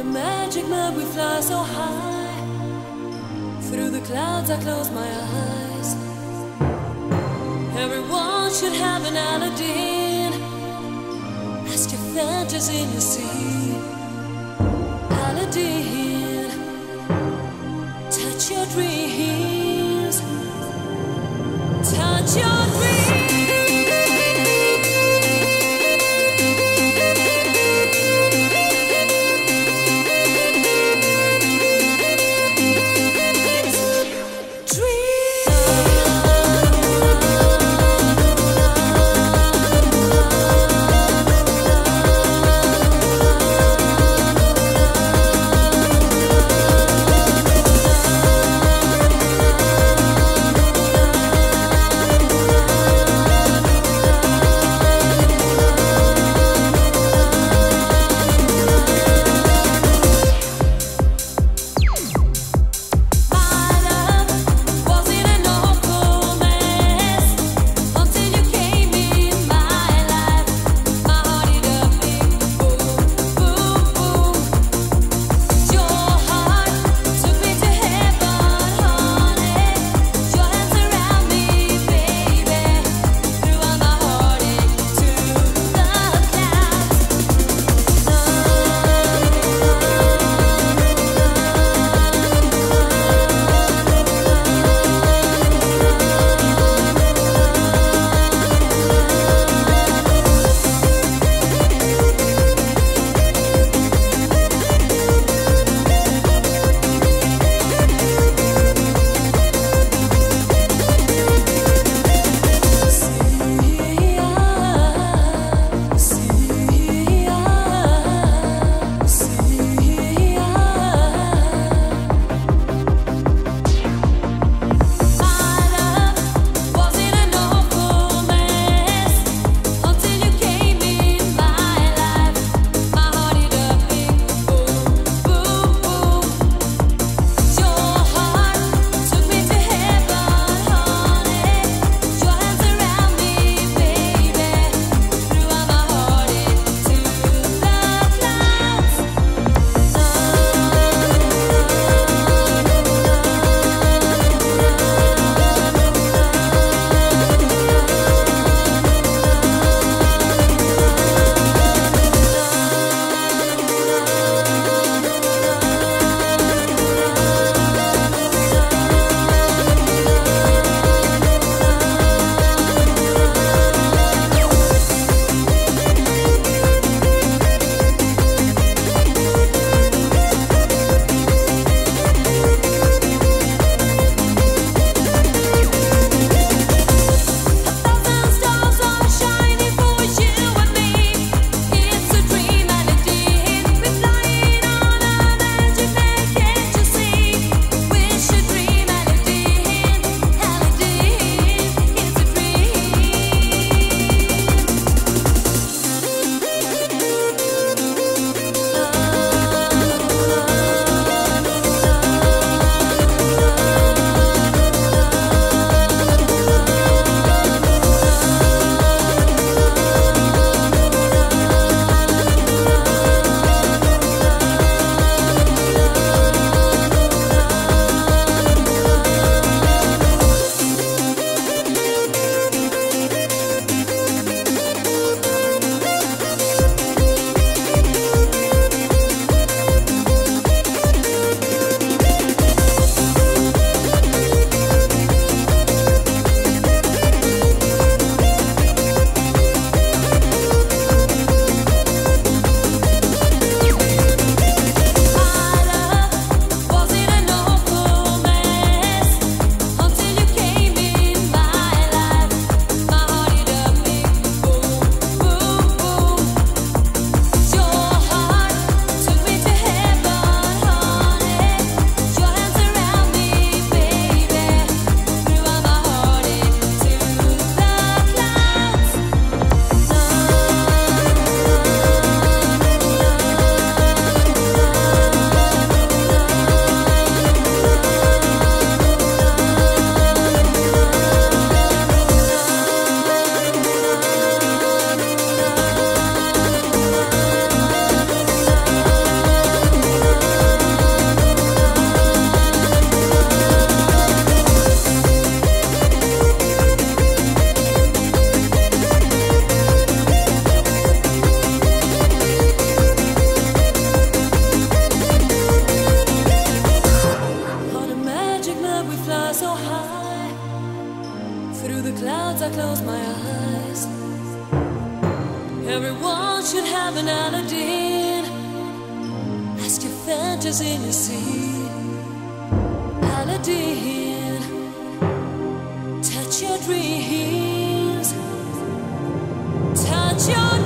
a magic map, we fly so high. Through the clouds, I close my eyes. Everyone should have an Aladdin. Ask your fantasy you see. Aladdin, touch your dreams. Touch your dreams. Everyone should have an Aladdin. Ask your fantasy to see. Aladdin, touch your dreams. Touch your